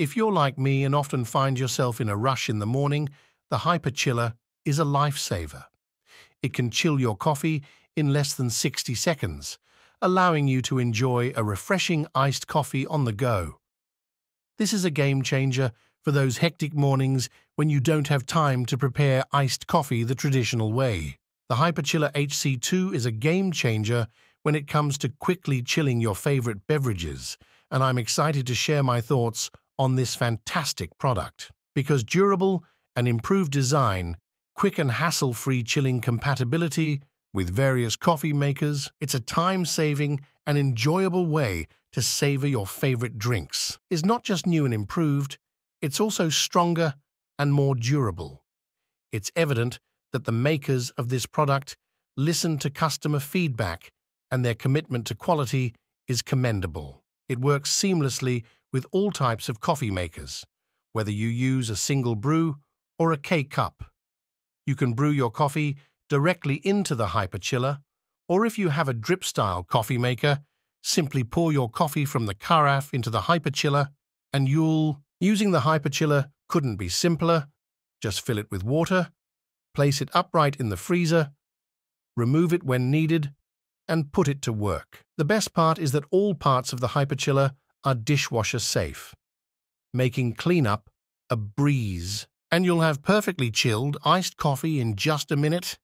If you're like me and often find yourself in a rush in the morning, the Hyperchiller is a lifesaver. It can chill your coffee in less than 60 seconds, allowing you to enjoy a refreshing iced coffee on the go. This is a game changer for those hectic mornings when you don't have time to prepare iced coffee the traditional way. The Hyperchiller HC2 is a game changer when it comes to quickly chilling your favorite beverages, and I'm excited to share my thoughts on this fantastic product. Because durable and improved design, quick and hassle-free chilling compatibility with various coffee makers, it's a time-saving and enjoyable way to savor your favorite drinks. Is not just new and improved, it's also stronger and more durable. It's evident that the makers of this product listen to customer feedback and their commitment to quality is commendable. It works seamlessly with all types of coffee makers, whether you use a single brew or a K-cup. You can brew your coffee directly into the hyperchiller, or if you have a drip-style coffee maker, simply pour your coffee from the carafe into the hyperchiller and you'll... Using the hyperchiller couldn't be simpler. Just fill it with water, place it upright in the freezer, remove it when needed, and put it to work. The best part is that all parts of the hyperchiller are dishwasher safe, making cleanup a breeze. And you'll have perfectly chilled iced coffee in just a minute.